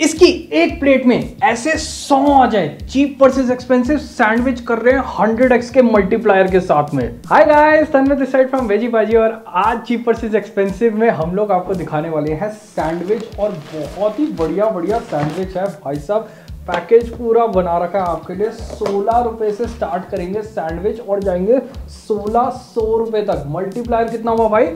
इसकी एक प्लेट में ऐसे सौ आ जाए। चीप वर्सेस एक्सपेंसिव सैंडविच कर रहे हैं हंड्रेड एक्स के मल्टीप्लायर के साथ में। Hi guys this side from veggie Baazi और आज चीप वर्सेस एक्सपेंसिव में हम लोग आपको दिखाने वाले हैं सैंडविच और बहुत ही बढ़िया बढ़िया सैंडविच है भाई साहब। पैकेज पूरा बना रखा है आपके लिए। सोलह रुपए से स्टार्ट करेंगे सैंडविच और जाएँगे सोलह सौ रुपए तक। मल्टीप्लायर कितना हुआ भाई?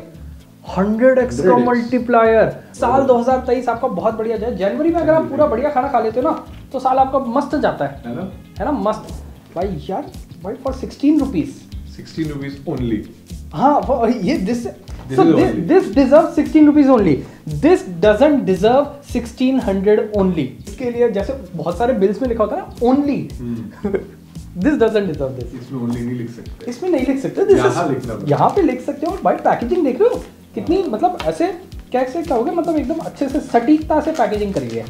हंड्रेड एक्स का मल्टीप्लायर साल 2023 आपका बहुत बढ़िया जाए। जनवरी में अगर आप पूरा बढ़िया खाना खा लेते हो ना तो साल आपका मस्त जाता है। है ना? मस्त। भाई यार भाई for sixteen rupees sixteen rupees only हाँ ये this so is this, this deserves 16 rupees only. This doesn't deserve 1600 only. इसके लिए जैसे बहुत सारे बिल्स में लिखा होता है ना only. this doesn't deserve this. इसमें ओनली नहीं लिख सकते। इसमें नहीं लिख सकते। This यहाँ पे लिख सकते हो और भाई पैकेजिंग देख रहे हो? कितनी मतलब ऐसे कैसे क्या हो गया? मतलब एकदम अच्छे से सटीकता से पैकेजिंग करी है।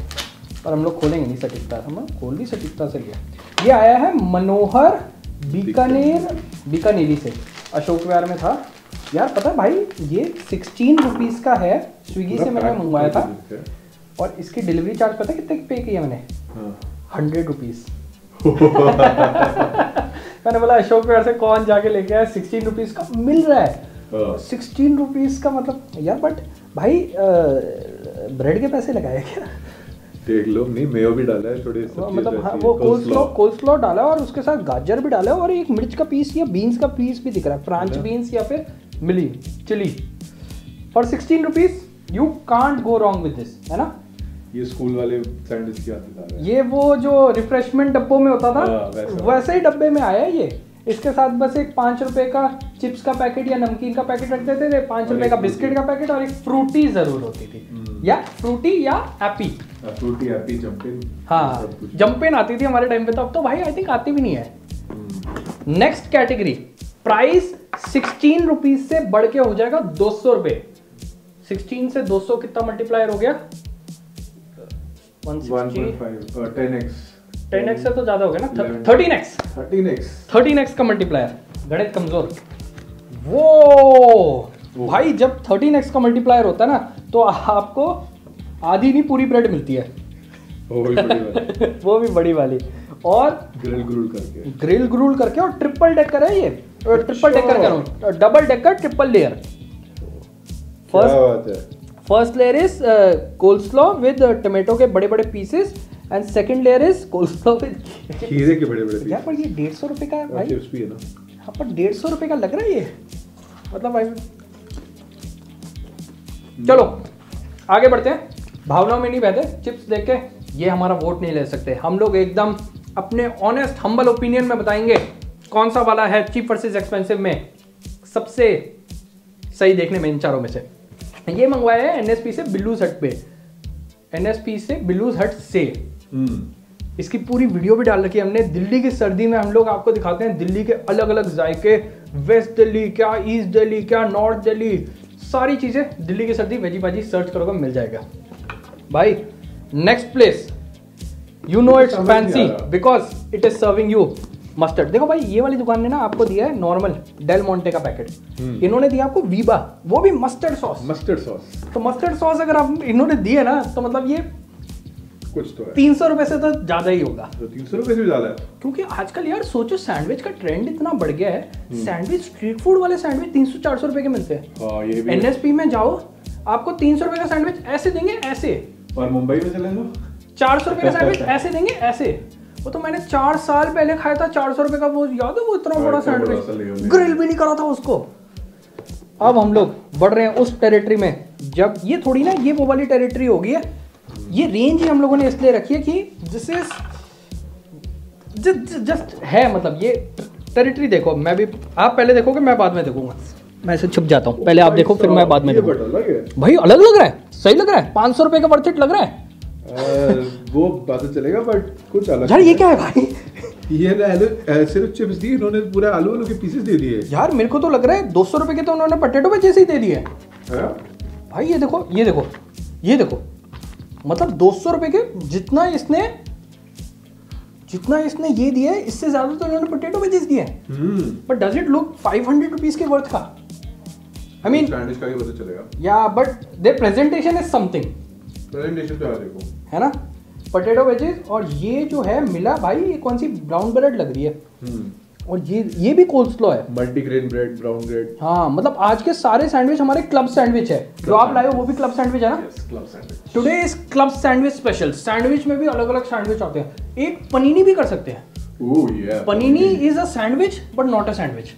पर हम लोग खोलेंगे नहीं सटीकता से हम खोल भी सटीकता से लिया। ये आया है मनोहर बीकानेर बीकानेरी से। अशोक विहार में था। यार पता है भाई ये सिक्सटीन रुपीज़ का है। स्विगी से मैंने मंगवाया था। और इसकी डिलीवरी चार्ज पता है कितने पे किया मैंने? हाँ। हंड्रेड रुपीज़ मैंने बोला अशोक विहार से कौन जाके लेके आया? सिक्सटीन रुपीज़ का मिल रहा है हाँ। सिक्सटीन रुपीज़ का मतलब यार बट भाई ब्रेड के पैसे लगाए क्या? देख लो नहीं मेयो भी डाला है थोड़ी वो मतलब हाँ, वो कोल्स्लो कोल्स्लो डाला है और उसके साथ गाजर भी डाला है और एक मिर्च का पीस या बीन्स का पीस भी दिख रहा है फ्रांच बीन्स या फिर मिली chilli for sixteen rupees you can't go wrong with this है ना? ये स्कूल वाले सैंडविच की आ ये वो जो रिफ्रेशमेंट डब्बों में होता था हाँ, वैसा। वैसे ही डब्बे में आया है ये। इसके साथ बस एक पाँच रुपए का चिप्स का पैकेट या नमकीन का पैकेट रख देते थे पाँच रुपए का बिस्किट का पैकेट और एक फ्रूटी ज़रूर होती थी। हम्म। या फ्रूटी या एपी फ्रूटी हैप्पी जंपिंग हाँ जंपेन आती थी हमारे टाइम पे तो अब तो भाई आई थिंक आती भी नहीं है। Next category price sixteen rupees से बढ़ के हो जाएगा दो सौ रुपए। सिक्सटीन से दो सौ कितना मल्टीप्लायर हो गया? One sixty. 1.5 uh, 10x ten x से तो ज़्यादा हो गया ना. Thirteen x. 13x thirteen x का मल्टीप्लायर गणित कमज़ोर। वो भाई जब थर्टीन एक्स का मल्टीप्लायर होता है ना तो आपको आधी नहीं पूरी ब्रेड मिलती है। वो भी बड़ी वाली। वो भी बड़ी वाली। और ग्रिल ग्रुल करके। ग्रिल ग्रूल करके और ट्रिपल डेकर है ये। ट्रिपल डेकर करो double decker triple layer first first layer is coleslaw with tomato के बड़े बड़े pieces and second layer is coleslaw with खीरे के बड़े बड़े यार पर ये डेढ़ सौ रुपये का है भाई। चिप्स भी है ना। यहाँ पर डेढ़ सौ रुपये का लग रहा है ये। मतलब भाई चलो आगे बढ़ते हैं। भावनाओं में नहीं बहते चिप्स देख के ये हमारा वोट नहीं ले सकते। हम लोग एकदम अपने ऑनेस्ट हम्बल ओपिनियन में बताएँगे कौन सा वाला है चीप वर्सेस एक्सपेंसिव में सबसे सही देखने में इन चारों में से। ये मंगवाया है एनएसपी से बिल्लूज हट पे। एनएसपी से बिल्लूज हट से। इसकी पूरी वीडियो भी डाल रखी है हमने। दिल्ली की सर्दी में हम लोग आपको दिखाते हैं दिल्ली के अलग अलग जायके। वेस्ट दिल्ली क्या ईस्ट दिल्ली क्या नॉर्थ दिल्ली सारी चीज़ें दिल्ली की सर्दी वेजी बाजी सर्च करोगे मिल जाएगा। भाई next place you know it's fancy because it is serving you mustard देखो भाई ये वाली दुकान ने ना आपको दिया है नॉर्मल डेल मोंटे का पैकेट हम्म। इन्होंने दिया आपको वीबा वो भी मस्टर्ड सॉस मस्टर्ड सॉस तो मस्टर्ड सॉस अगर आप इन्होंने दिए ना तो मतलब ये कुछ तो है। तीन सौ रुपए से तो ज़्यादा ही होगा। तो तीन सौ रुपये से भी ज़्यादा है। क्योंकि आजकल यार सोचो सैंडविच का ट्रेंड इतना बढ़ गया है। सैंडविच स्ट्रीट फ़ूड वाले सैंडविच तीन सौ चार सौ रुपए के मिलते हैं। ये भी है। एनएसपी में जाओ आपको तीन सौ रुपए का सैंडविच ऐसे देंगे ऐसे। और मुंबई में चले चार सौ रुपए का सैंडविच ऐसे देंगे ऐसे। वो तो मैंने चार साल पहले खाया था चार सौ रुपए का वो याद है वो इतना हाँ, बड़ा सैंडविच ग्रिल भी नहीं करा था उसको। अब हम लोग बढ़ रहे हैं उस टेरिटरी में। जब ये थोड़ी ना ये वो वाली टेरिटरी होगी है ये रेंज ही हम लोगों ने इसलिए रखी है कि दिस इज़ जस्ट है मतलब ये टेरिटरी देखो मैं भी आप पहले देखोगे मैं बाद में देखूँगा। मैं ऐसे छुप जाता हूँ। पहले आप देखो फिर मैं बाद में देखूँगा भाई अलग लग रहा है। सही लग रहा है। पाँच सौ रुपए का वर्थ लग रहा है। वो बात तो चलेगा बट कुछ अलग यार ये क्या है भाई? ये सिर्फ़ चिप्स दी इन्होंने पूरा आलू आलू के पीसेस दे दिए। यार मेरे को तो लग रहा है दो सौ रुपए के तो उन्होंने पटेटो पे जैसे ही दे दिए। हाँ? भाई ये देखो ये देखो ये देखो। मतलब दो सौ रुपए के जितना इसने जितना इसने ये दिया है इससे ज़्यादा तो इन्होंने पोटेटो वेजेस दिए हैं। But does it look five hundred rupees के वर्थ का? आई मीन चलेगा। या but their presentation is something है ना? पोटेटो वेजेस और ये जो है मिला भाई ये कौन सी ब्राउन ब्रेड लग रही है? और ये ये भी कोल्सलो है। Multi grain bread brown bread हाँ मतलब आज के सारे सैंडविच हमारे क्लब सैंडविच है। जो आप लाए हो वो भी क्लब सैंडविच है ना? Club sandwich today is club sandwich special sandwich में भी अलग अलग सैंडविच आते हैं। एक पनीनी भी कर सकते हैं। Panini is a sandwich but not a sandwich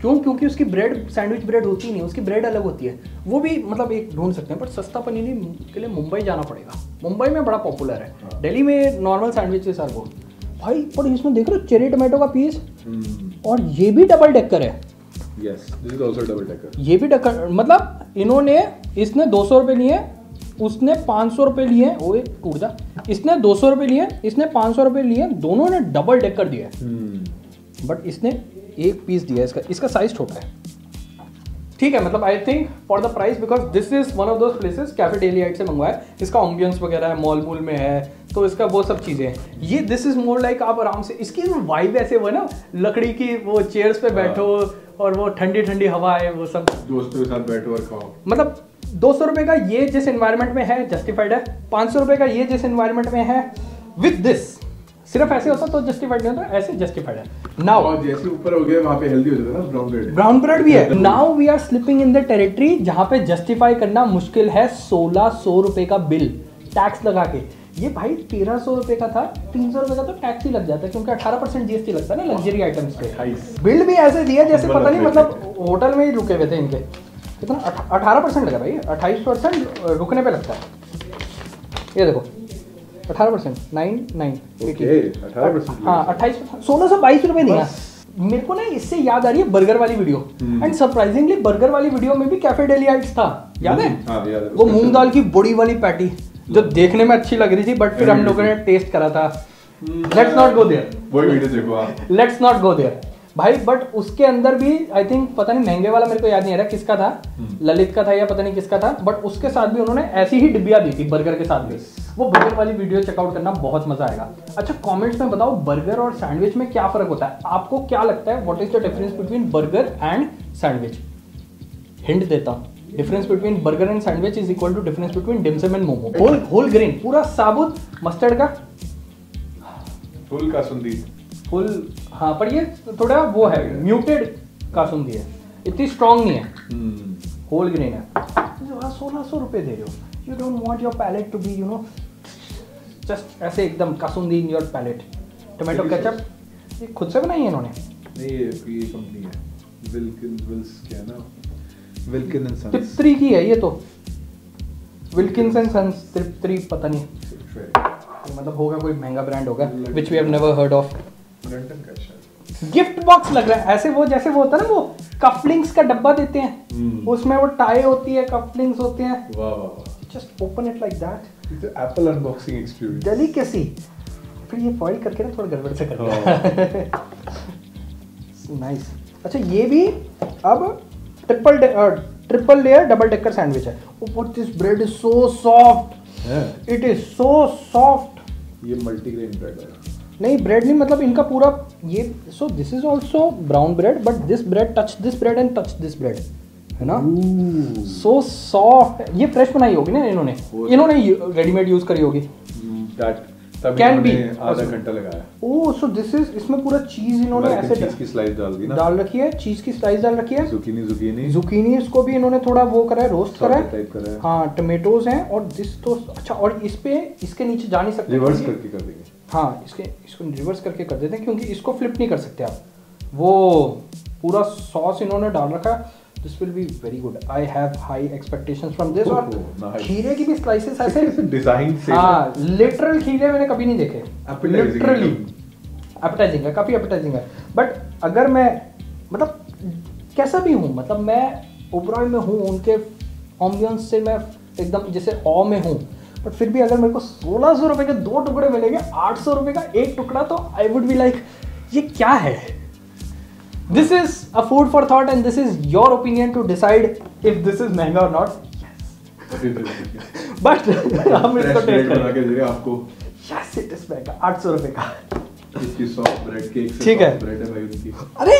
क्यों? क्योंकि उसकी ब्रेड सैंडविच ब्रेड होती नहीं उसकी ब्रेड अलग होती है। वो भी मतलब एक ढूंढ सकते हैं बट सस्ता पनीनी के लिए मुंबई जाना पड़ेगा। मुंबई में बड़ा पॉपुलर है। दिल्ली में नॉर्मल सैंडविच है सर वो भाई और इसमें देख रहे हो चेरी टोमेटो का पीस और ये भी डबल डेकर है। Yes, ये भी डेकर मतलब इन्होंने इसने दो सौ रुपये लिए उसने पाँच सौ रुपये लिए वो टूट जा। इसने दो सौ रुपये लिए इसने पाँच सौ रुपये लिए दोनों ने डबल डेक कर दिया hmm. बट इसने एक पीस दिया इसका इसका साइज़ छोटा है। ठीक है मतलब I think for the price because this is one of those places cafe Delhi Heights से मंगवाया इसका ऑम्बियंस वगैरह है मॉल मूल में है तो इसका वो सब चीज़ें हैं। ये दिस इज़ मोर लाइक आप आराम से इसकी वाइब ऐसे हुआ ना लकड़ी की वो चेयर्स पे बैठो हाँ। और वो ठंडी ठंडी हवा है वो सब। दोस्तों के साथ बैठो और खाओ। मतलब दो सौ रुपये का ये जिस इन्वायरमेंट में है जस्टिफाइड है पाँच सौ रुपये का ये जिस इन्वायरमेंट में है विद दिस सिर्फ़ ऐसे होता तो जस्टिफाइड नहीं होता ऐसे जस्टिफाइड है। नाउ जैसे ऊपर हो गया वहाँ पे हेल्दी हो जाता है ना ब्राउन ब्रेड ब्राउन ब्रेड भी है। Now we are slipping in the territory जहाँ पे जस्टिफाई करना मुश्किल है सोलह सौ रुपए का बिल टैक्स लगा के। ये भाई तेरह सौ रुपए का था तीन सौ रुपए का तो टैक्स ही लग जाता है क्योंकि अठारह परसेंट जीएसटी लगता है ना लग्जरी आइटम्स पे। बिल भी ऐसे दिया जैसे पता नहीं मतलब होटल में ही रुके हुए थे इनके। कितना अठारह परसेंट लगा भाई अट्ठाईस परसेंट रुकने पर लगता है। ये देखो अठारह परसेंट नाइन नाइन हाँ अट्ठाईस सोलह सौ बाईस रुपए दिया। मेरे को ना इससे याद आ रही है बर्गर वाली वीडियो एंड सरप्राइजिंगली बर्गर वाली वीडियो में भी कैफ़े डेली आइट्स था। याद है? वो मूंग दाल की बड़ी वाली पैटी जो देखने में अच्छी लग रही थी बट फिर हम लोगों ने टेस्ट करा था। लेट्स नॉट गो देयर वही वीडियो देखो आप। लेट्स नॉट गो देयर भाई बट उसके अंदर भी आई थिंक पता नहीं महँगे वाला मेरे को याद नहीं आ रहा किसका था। हम्म। ललित का था या पता नहीं किसका था बट उसके साथ भी उन्होंने ऐसी ही डिब्बिया दी थी बर्गर के साथ भी। वो बर्गर वाली वीडियो चेकआउट करना बहुत मज़ा आएगा। अच्छा कमेंट्स में बताओ बर्गर और सैंडविच में क्या फ़र्क होता है? आपको क्या लगता है what is the difference between burger and sandwich hint देता हूँ। Difference between burger and sandwich is equal to difference between dim sum and momo whole whole grain पूरा साबुत मस्टर्ड का फुल कासुंदी। फुल हाँ पर ये थोड़ा वो है म्यूटेड कासुंदी है। इतनी स्ट्रांग नहीं है। हम्म। होल ग्रेन है। सोलह सौ रुपये दे रहे हो you don't want your palate to be you know just ऐसे एकदम kasundi in your palate tomato ketchup ये खुद से बनाई है इन्होंने? नहीं ये कंपनी है। विल्किन विल्स क्या ना? विल्किन एंड सन्स की है ये तो। विल्किंसन एंड सन्स पता नहीं। तो मतलब होगा कोई महँगा ब्रांड होगा which we have never heard of London का शायद। गिफ्ट बॉक्स लग रहा है। ऐसे वो जैसे वो होता है ना वो कफलिंग्स का डब्बा देते हैं। hmm. उसमें वो टाई होती है कफलिंग्स होते हैं। वाह वाह just open it like that it's Apple unboxing experience delicacy फिर ये फॉइल करके ना थोड़ा गड़बड़ से कर नाइस अच्छा ये भी अब triple triple layer double decker sandwich है। ऊपर this bread is so soft it is so soft ये मल्टीग्रेन ब्रेड है। नहीं ब्रेड नहीं मतलब इनका पूरा ये so this is also brown bread but this bread touch this bread and touch this bread है ना? सो सॉफ्ट ये फ्रेश बनाई होगी ना इन्होंने? इन्होंने रेडीमेड यूज़ करी होगी। दैट कैन बी आधा घंटा लगाया। ओह सो दिस इज़ इसमें पूरा चीज़ इन्होंने ऐसे चीज़ की स्लाइस डाल दी ना। डाल रखी है चीज़ की स्लाइस डाल रखी है। जुकीनी जुकीनी जुकीनी इसको भी इन्होंने थोड़ा वो करा है रोस्ट करा है। टाइप करा है। हाँ टमेटोज हैं और दिस तो अच्छा और इस पे इसके नीचे जा नहीं सकते। रिवर्स करके कर देंगे। हाँ इसके इसको रिवर्स करके कर देते हैं क्योंकि इसको फ्लिप नहीं कर सकते आप। वो पूरा सॉस इन्होंने डाल रखा है। This will be very good I have high expectations from this और खीरे की भी स्लाइसेस ऐसे डिज़ाइन से हाँ लिटरल खीरे मैंने कभी नहीं देखे। लिटरली अपटाइजिंग है काफ़ी अपटाइजिंग है। बट अगर मैं मतलब कैसा भी हूँ मतलब मैं ओवरऑल में हूँ उनके ऑम्बियंस से मैं एकदम जैसे ऑ में हूँ बट फिर भी अगर मेरे को सोलह सौ रुपए के दो टुकड़े मिलेंगे आठ सौ रुपए का एक टुकड़ा तो आई वुड बी लाइक ये क्या है? This is a food for thought and this is your opinion to decide if this is महँगा और नॉट बट हम इसको टेस्ट करेंगे. आपको. महँगा. आठ सौ रुपए का. इसकी ब्रेड केक ठीक है ब्रेड है भाई उनकी अरे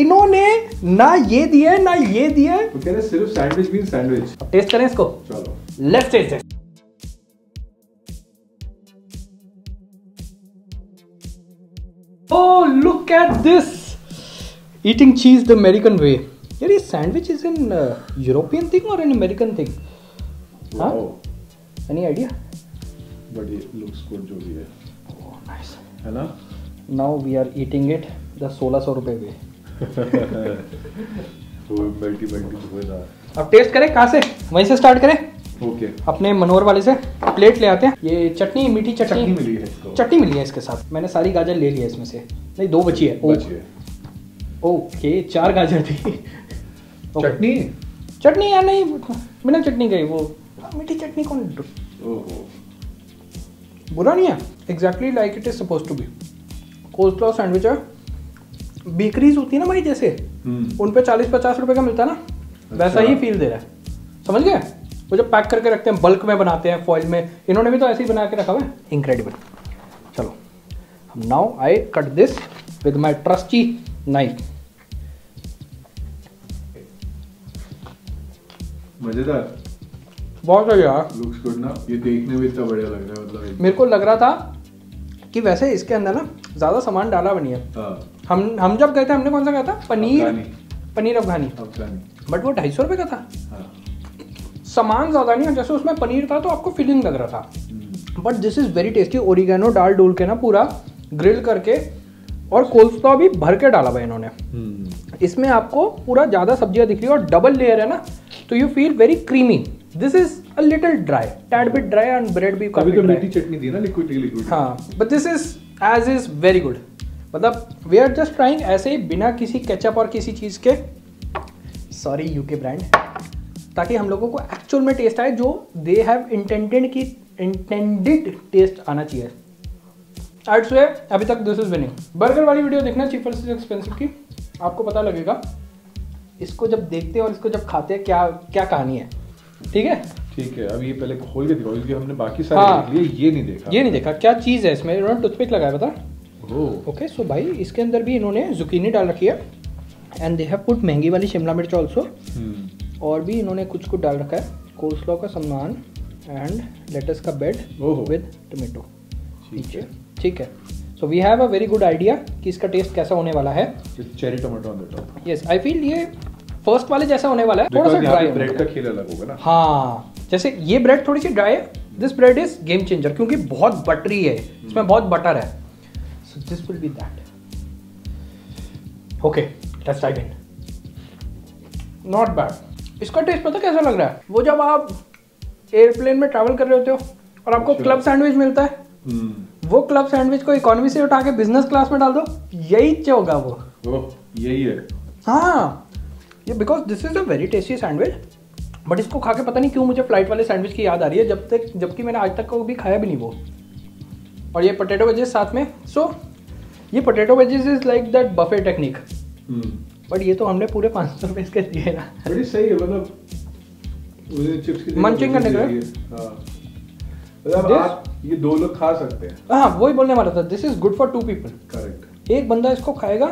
इन्होंने ना ये दिया है ना ये दिया है तो कह रहे सिर्फ़ सैंडविच भी सैंडविच टेस्ट करें इसको चलो let's test it Oh, look at this! The 1600 रुपए way. वो मल्टी मल्टी धुएदार अब टेस्ट करें कहाँ से? वहीं से स्टार्ट करें? Okay okay. अपने मनोहर वाले से प्लेट ले आते हैं। ये चटनी मीठी चटनी चटनी। मिली है इसको। चटनी मिली है इसके साथ। मैंने सारी गाजर ले लिया इसमें से। नहीं दो बची है। बची है। ओके चार गाजर थी। चटनी? चटनी या नहीं बिना चटनी गई वो मीठी चटनी कौन बुरा नहीं है? Exactly like it is suppose to be cold sandwich है। बेकरीज होती है ना भाई जैसे। हम्म। उन पे चालीस पचास रुपए का मिलता है ना। वैसा अच्छा। ही फील दे रहा है। समझ गए? वो जब पैक करके रखते हैं बल्क में बनाते हैं फॉइल में। इन्होंने भी तो ऐसे ही बना के रखा हुआ है। इनक्रेडिबल चलो। Now I cut this with my trusty knife मज़ेदार। बहुत सही यार लुक्स गुड ना? ये देखने में इतना बढ़िया लग रहा है मतलब मेरे को लग रहा था कि वैसे इसके अंदर ना ज़्यादा सामान डाला बनी है। हाँ। हम हम जब गए थे हमने कौन सा खाया था? पनीर। अफगानी। पनीर अफगानी। अफगानी। बट वो ढाई सौ रुपये का था। हाँ। सामान ज़्यादा नहीं है जैसे उसमें पनीर था तो आपको फीलिंग लग रहा था। But this is very tasty oregano डाल डूल के ना पूरा ग्रिल करके और कोल्स्लॉ भी भर के डाला है इन्होंने। हम्म, इसमें आपको पूरा ज़्यादा सब्ज़ियाँ दिख रही है और डबल लेयर है ना तो you feel very creamy this is a little dry tad bit dry and bread भी अभी काफ़ी तो मीठी चटनी थी ना लिक्विड लिक्विड हाँ but this is edge is very good मतलब वी आर जस्ट ट्राइंग ऐसे ही बिना किसी केचप और किसी चीज़ के सॉरी यूके ब्रांड ताकि हम लोगों को एक्चुअल में टेस्ट आए जो दे हैव इंटेंडेड की इंटेंडेड टेस्ट आना चाहिए। आर्ट से अभी तक दिस इज़ विनिंग बर्गर वाली वीडियो देखना वर्सेस एक्सपेंसिव की आपको पता लगेगा। इसको जब देखते हैं और इसको जब खाते हैं क्या क्या कहानी है? ठीक है? ठीक है अब ये पहले खोल के दिखाओ क्योंकि हमने बाकी सारे हाँ। लिए ये नहीं देखा। ये नहीं देखा। क्या चीज़ है इसमें? इन्होंने टूथपिक लगाया बता ओके सो भाई इसके अंदर भी इन्होंने जुकीनी डाल रखी है एंड दे हैव पुट महँगी वाली शिमला मिर्च ऑल्सो और भी इन्होंने कुछ कुछ डाल रखा है कोल्सलॉ का सामान एंड लेटस का बेड विद टोमेटो ठीक है। ठीक है? So we have a very good idea कि इसका टेस्ट कैसा होने वाला है। Cherry tomato on the top yes I feel ये फ़र्स्ट वाले जैसा होने वाला है थोड़ा सा ड्राई ब्रेड का खेल अलग होगा ना। हाँ जैसे ये ब्रेड थोड़ी सी ड्राई है this bread is game changer क्योंकि बहुत बटरी है इसमें बहुत बटर है। So this will be that okay let's dive in not bad इसका टेस्ट पता कैसा लग रहा है? वो जब आप एयरप्लेन में ट्रैवल कर रहे होते हो और आपको। क्लब सैंडविच मिलता है हम्म, वो क्लब सैंडविच को इकोनॉमी से उठा के बिज़नेस क्लास में डाल दो यही होगा वो। ओह यही है। हाँ ये because this is a very tasty sandwich but इसको खा के पता नहीं क्यों मुझे फ़्लाइट वाले सैंडविच की याद आ रही है जब तक जबकि मैंने आज तक कभी खाया भी नहीं वो। और ये पोटैटो वेजेस साथ में सो so, ये potato wedges is like that buffet technique but ये तो हमने पूरे पाँच सौ रुपये इसके दिए ना। बड़ी सही है मतलब की Munching करने के ये दो लोग खा सकते हैं। हाँ वही बोलने वाला था this is good for two people correct एक बंदा इसको खाएगा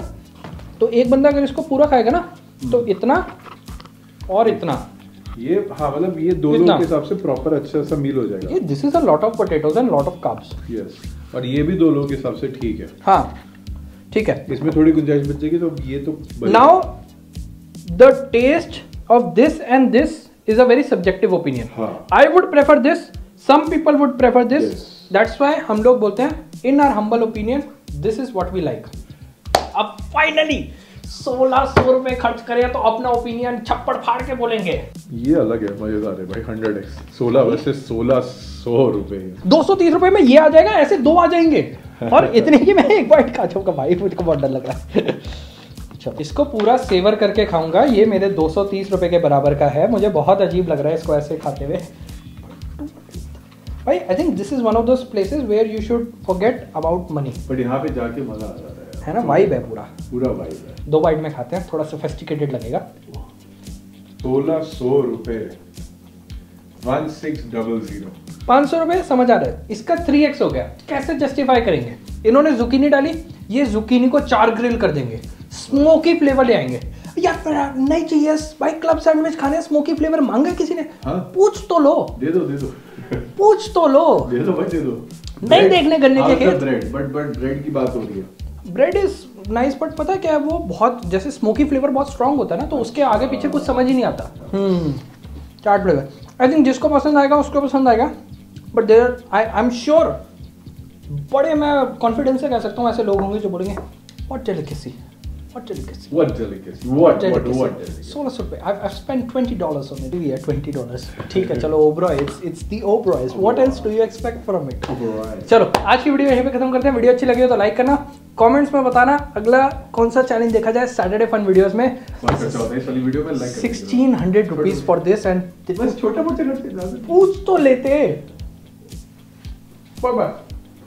तो एक बंदा अगर इसको पूरा खाएगा ना तो इतना और इतना। ये हाँ मतलब ये दो लोग के हिसाब से प्रॉपर अच्छा सा मील हो जाएगा। ये this is a lot of potatoes and lot of carbs yes और ये भी दो लोगों के हिसाब से ठीक है। हाँ ठीक है। इसमें थोड़ी गुंजाइश बच जाएगी तो ये तो now the taste of this and this is is a very subjective opinion. हाँ। i would people would prefer this. Yes. that's why हम लोग बोलते हैं in our humble opinion this is what we like. अब finally सोलह सौ रुपए खर्च करें तो अपना ओपिनियन छप्पड़ फाड़ के बोलेंगे। ये अलग है मज़ेदार है भाई हंड्रेड एक्स सोलह वैसे सोलह सौ रुपए। दो सौ तीस रुपए में ये आ जाएगा ऐसे दो आ जाएँगे। और इतने की मैं एक बाइट खा जाऊँगा भाई मुझको बहुत डर लग रहा है। चलो इसको पूरा सेवर करके खाऊँगा ये मेरे दो सौ तीस रुपए के बराबर का है मुझे बहुत अजीब लग रहा है इसको ऐसे खाते हुए। भाई I think this is one of those places where you should forget about money but यहाँ पे जाके मज़ा आ जाता है है ना? वाइब है पूरा। पूरा वाइब है। दो बाइट में खाते हैं थोड़ा सोफेस्टिकेटेड लगेगा। सोलह सौ रुपए। वन सिक्स डबल ज़ीरो पाँच सौ रुपये समझ आ रहा है। इसका थ्री एक्स हो गया। कैसे जस्टिफाई करेंगे? इन्होंने जुकीनी डाली ये जुकीनी को चार ग्रिल कर देंगे। स्मोकी फ्लेवर ले आएँगे। यार फिर नहीं चाहिए। भाई क्लब सैंडविच खाने स्मोकी फ्लेवर मांगा किसी ने? हाँ। पूछ तो लो। दे दो दे दो। पूछ तो लो। दे दो भाई दे दो। नहीं देखने गन्ने के खेत। ब्रेड बट बट ब्रेड की बात हो रही है। ब्रेड इज़ नाइस बट पता है क्या है वो बहुत जैसे स्मोकी फ्लेवर बहुत स्ट्रांग होता है ना तो उसके आगे पीछे कुछ समझ ही नहीं आता। हम्म। चाट फ्लेवर आई थिंक जिसको पसंद आएगा उसको पसंद आएगा। But there I I am sure बड़े मैं कॉन्फिडेंस से कह सकता हूँ ऐसे लोग होंगे जो बोलेंगे what delicacy what delicacy What delicacy? What? What? What delicacy? सोलह सौ रुपये I I spend twenty dollars on it we है ट्वेंटी डॉलर्स ठीक है चलो Oberoi it's it's the Oberoi's what else do you expect from it Alright. चलो आज की वीडियो यहीं पे खत्म करते हैं। वीडियो अच्छी लगी हो तो लाइक करना। कमेंट्स में बताना अगला कौन सा चैलेंज देखा जाए सैटरडे फन वीडियोस में? Sixteen hundred rupees for this and छोटा मोटा पूछ तो लेते। Bye bye